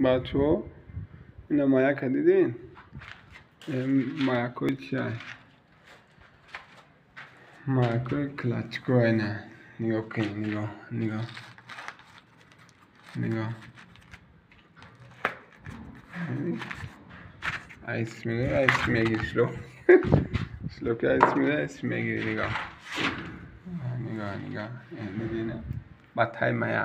Macho na maya kadidin. Maya ko chai. Maya ko clutch ko aina. Nigo okay, nigo, nigo. Nigo. Ice mega, ice mega slow. slow क्या इसमें है इसमें गिरेगा निगाह निगाह निगाह माथा माया